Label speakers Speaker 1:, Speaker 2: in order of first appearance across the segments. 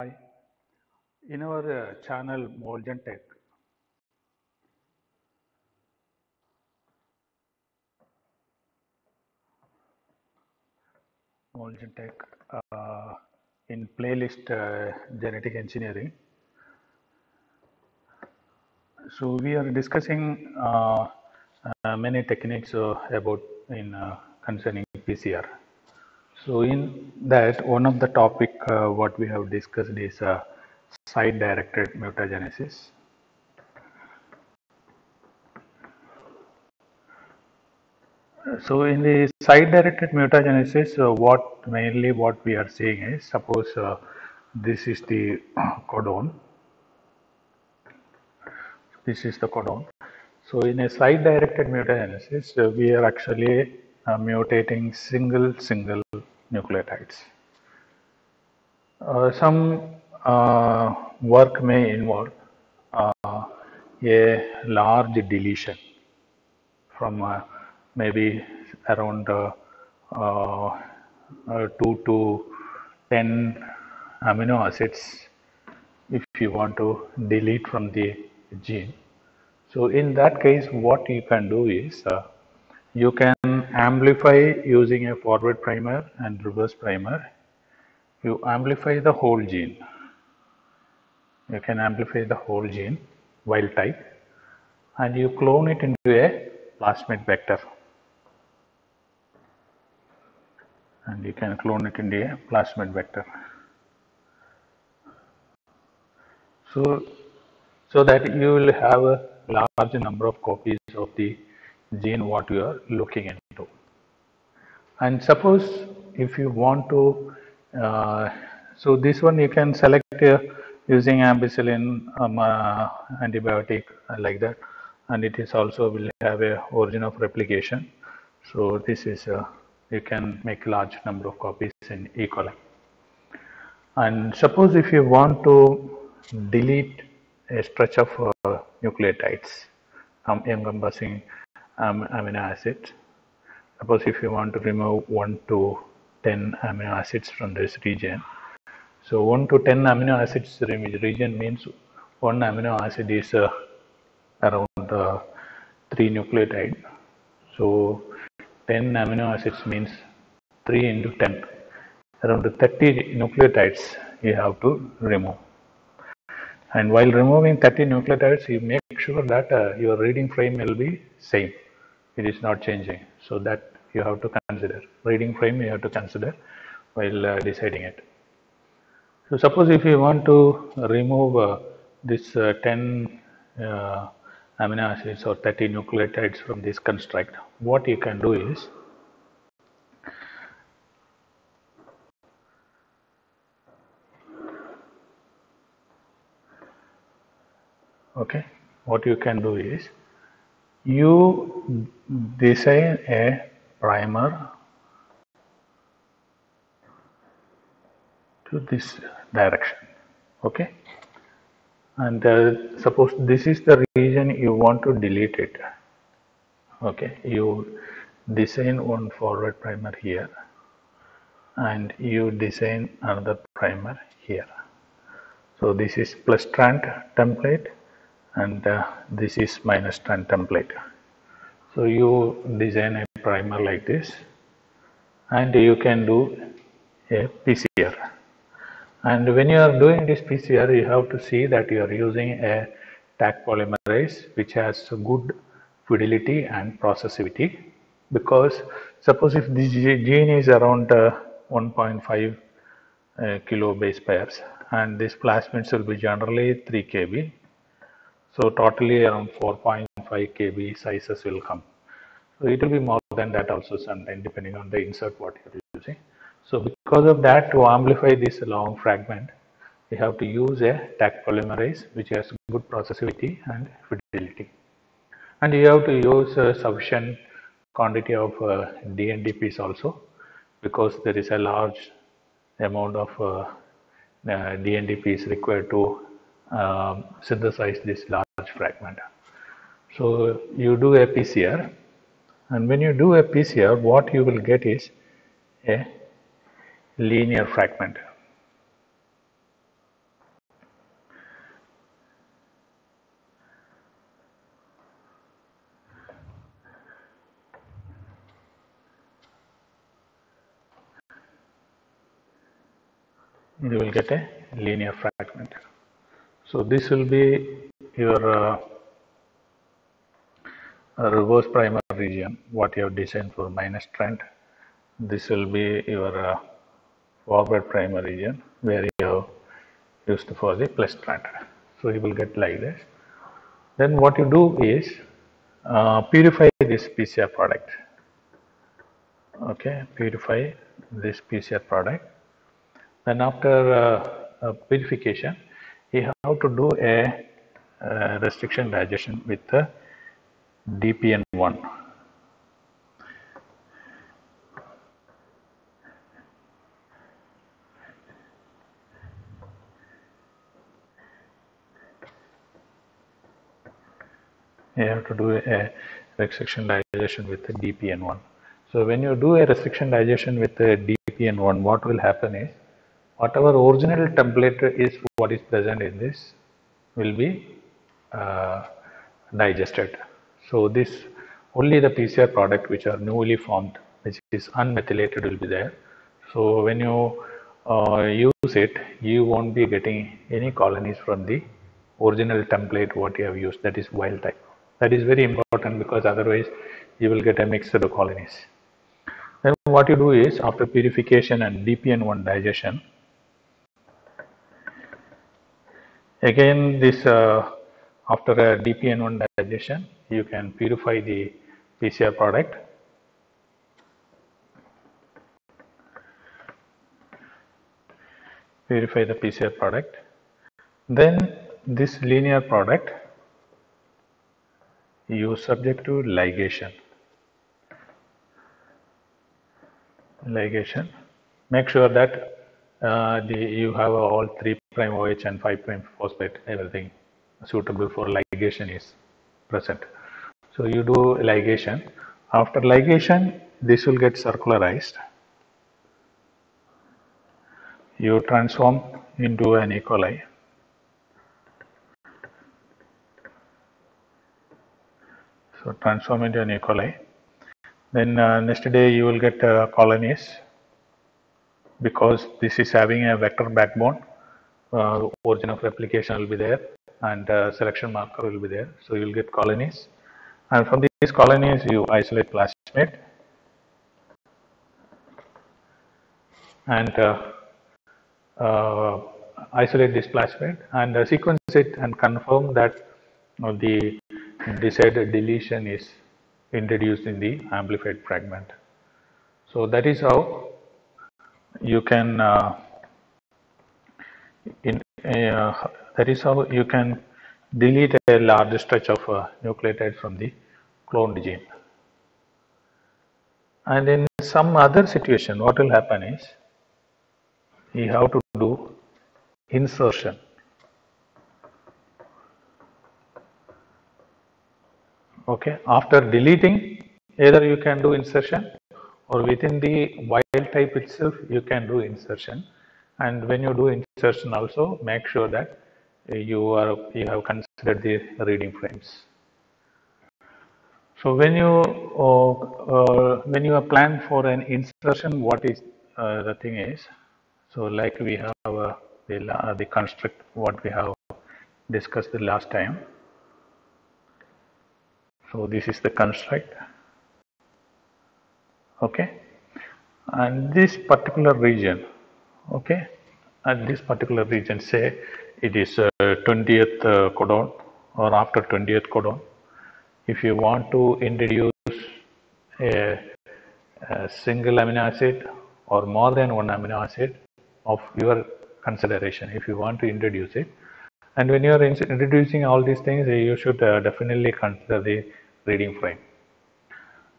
Speaker 1: Hi. In our uh, channel Molgen Tech, Molgen Tech, uh, in playlist uh, genetic engineering. So we are discussing uh, uh, many techniques uh, about in concerning PCR. So in that, one of the topic uh, what we have discussed is uh, site-directed mutagenesis. So in the site-directed mutagenesis, uh, what mainly what we are seeing is suppose uh, this is the codon. This is the codon. So in a site-directed mutagenesis, uh, we are actually uh, mutating single single nucleotides. Uh, some uh, work may involve uh, a large deletion from uh, maybe around uh, uh, uh, 2 to 10 amino acids if you want to delete from the gene. So in that case what you can do is you can amplify using a forward primer and reverse primer. You amplify the whole gene. You can amplify the whole gene wild type and you clone it into a plasmid vector. And you can clone it into a plasmid vector. So, so that you will have a large number of copies of the gene what you are looking into. And suppose if you want to, uh, so this one you can select uh, using ampicillin um, uh, antibiotic uh, like that and it is also will have a origin of replication. So this is, uh, you can make large number of copies in E. coli. And suppose if you want to delete a stretch of uh, nucleotides um, encompassing um, amino acids. Suppose if you want to remove 1 to 10 amino acids from this region. So 1 to 10 amino acids region means one amino acid is uh, around uh, 3 nucleotide. So 10 amino acids means 3 into 10. Around 30 nucleotides you have to remove. And while removing 30 nucleotides, you make sure that uh, your reading frame will be same. It is not changing. So that you have to consider. Reading frame you have to consider while uh, deciding it. So suppose if you want to remove uh, this uh, 10 uh, amino acids or 30 nucleotides from this construct, what you can do is okay what you can do is you design a primer to this direction okay? And uh, suppose this is the region you want to delete it okay? You design one forward primer here and you design another primer here. So this is plus strand template and uh, this is minus strand template. So you design a primer like this and you can do a PCR. And when you are doing this PCR, you have to see that you are using a Taq polymerase which has good fidelity and processivity because suppose if this gene is around uh, 1.5 uh, kilo base pairs and this plasmids will be generally 3 kb so totally around 4.5 kb sizes will come. So it will be more than that also sometimes depending on the insert what you are using. So because of that to amplify this long fragment, we have to use a Taq polymerase which has good processivity and fidelity. And you have to use a sufficient quantity of uh, DNDPs also because there is a large amount of uh, uh, DNDPs required to um, synthesize this large fragment. So you do a PCR and when you do a PCR what you will get is a linear fragment. You will get a linear fragment. So this will be your uh, reverse primer region, what you have designed for minus trend. This will be your uh, forward primer region where you have used for the plus trend. So you will get like this. Then what you do is uh, purify this PCR product. Okay, purify this PCR product. Then after uh, uh, purification, you have to do a, a restriction digestion with the DPN1. You have to do a restriction digestion with the DPN1. So when you do a restriction digestion with uh, the DPN1, what will happen is whatever original template is what is present in this will be uh, digested. So this only the PCR product which are newly formed which is unmethylated will be there. So when you uh, use it you won't be getting any colonies from the original template what you have used that is wild type. That is very important because otherwise you will get a mixed colonies. Then what you do is after purification and DPN1 digestion again this uh, after a DPN1 digestion you can purify the PCR product. Purify the PCR product. Then this linear product you subject to ligation. Ligation. Make sure that uh, the, you have all 3 prime OH and 5 prime phosphate everything suitable for ligation is present. So you do ligation. After ligation, this will get circularized. You transform into an E. coli. So transform into an E. coli. Then uh, next day you will get uh, colonies because this is having a vector backbone. Uh, origin of replication will be there and uh, selection marker will be there. So you will get colonies and from these colonies you isolate plasmid and uh, uh, isolate this plasmid and uh, sequence it and confirm that the desired deletion is introduced in the amplified fragment. So that is how you can uh, in, uh, that is how you can delete a large stretch of uh, nucleotide from the cloned gene. And in some other situation, what will happen is you have to do insertion. Okay, after deleting, either you can do insertion or within the wild type itself, you can do insertion. And when you do insertion also, make sure that you are you have considered the reading frames. So when you uh, uh, when you are planned for an insertion, what is uh, the thing is? So like we have uh, the uh, the construct what we have discussed the last time. So this is the construct. Okay, and this particular region. Okay, at this particular region, say it is 20th uh, uh, codon or after 20th codon. If you want to introduce a, a single amino acid or more than one amino acid of your consideration, if you want to introduce it, and when you are introducing all these things, you should uh, definitely consider the reading frame.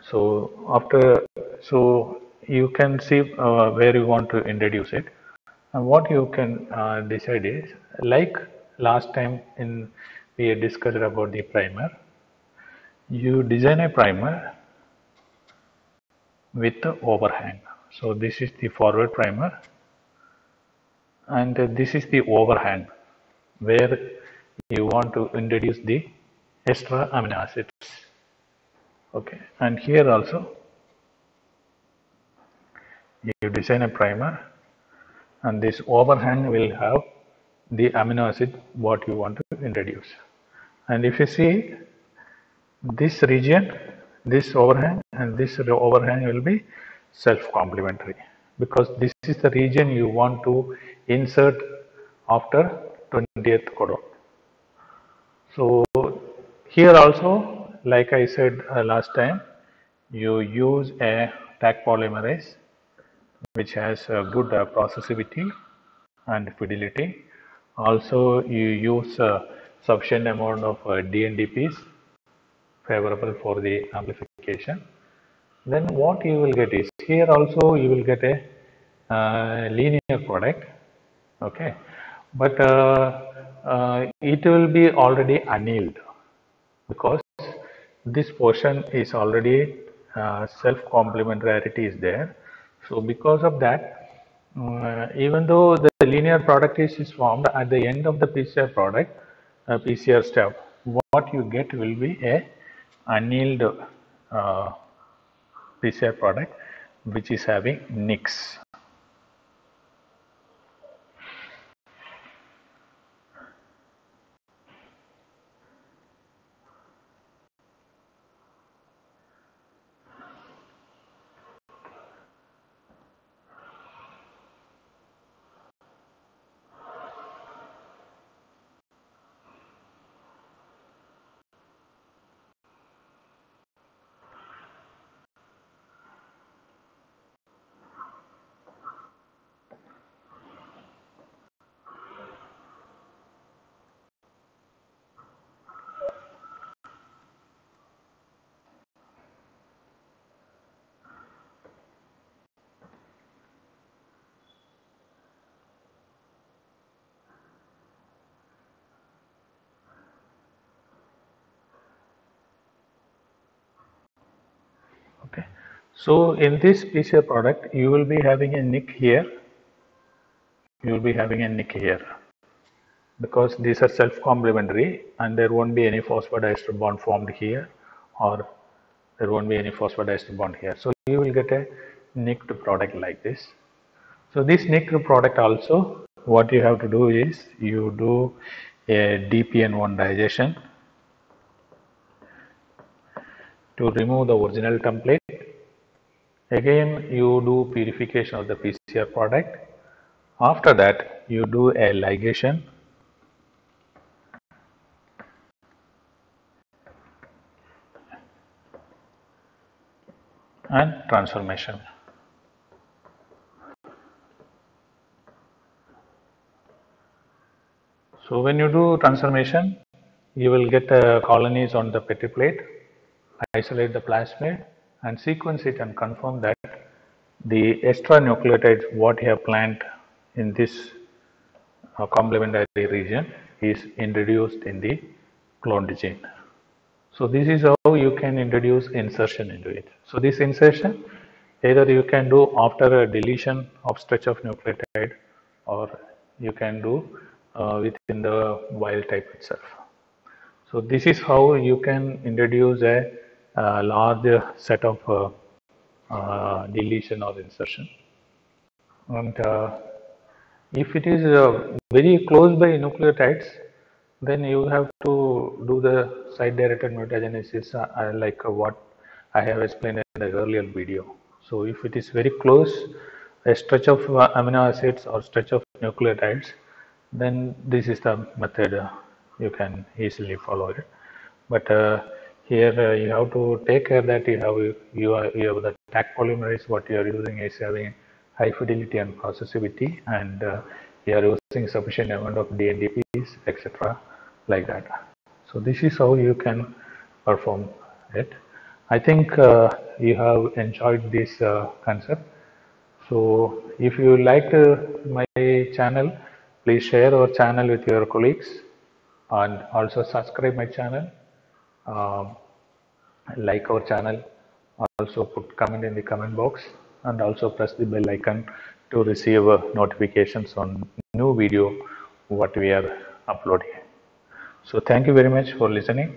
Speaker 1: So after, so you can see uh, where you want to introduce it. And what you can uh, decide is like last time in we discussed about the primer, you design a primer with the overhang. So this is the forward primer and this is the overhang where you want to introduce the extra amino acids. Okay, and here also you design a primer and this overhang will have the amino acid what you want to introduce. And if you see this region, this overhang and this overhang will be self-complementary because this is the region you want to insert after 20th codon. So here also, like I said uh, last time, you use a tag polymerase which has good uh, processivity and fidelity. Also, you use sufficient amount of uh, DNDPs favorable for the amplification. Then what you will get is here also you will get a uh, linear product, okay, but uh, uh, it will be already annealed because this portion is already uh, self complementarity is there so because of that, uh, even though the linear product is, is formed at the end of the PCR product, uh, PCR step, what you get will be a annealed uh, PCR product which is having nicks. okay so in this PCR product you will be having a nick here. You will be having a nick here. Because these are self complementary and there won't be any phosphodiester bond formed here or there won't be any phosphodiester bond here. So you will get a nicked product like this. So this nicked product also what you have to do is you do a DPN1 digestion to remove the original template. Again, you do purification of the PCR product. After that, you do a ligation. and transformation. So when you do transformation, you will get uh, colonies on the petri plate isolate the plasmid and sequence it and confirm that the extra nucleotides what you have planned in this uh, complementary region is introduced in the cloned gene. So this is how you can introduce insertion into it. So this insertion either you can do after a deletion of stretch of nucleotide or you can do uh, within the wild type itself. So this is how you can introduce a uh, large set of uh, uh, deletion or insertion. And if it is very close by nucleotides, then you have to do the site directed mutagenesis uh, like uh, what I have explained in the earlier video. So if it is very close, a stretch of uh, amino acids or stretch of nucleotides, then this is the method you can easily follow it. But here uh, you have to take care that you have you, you have the Taq polymerase what you are using is having high fidelity and processivity and uh, you are using sufficient amount of DNDPs etc like that. So this is how you can perform it. I think uh, you have enjoyed this uh, concept. So if you like uh, my channel, please share our channel with your colleagues and also subscribe my channel um, like our channel also put comment in the comment box and also press the bell icon to receive notifications on new video what we are uploading. So thank you very much for listening.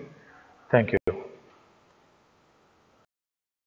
Speaker 1: Thank you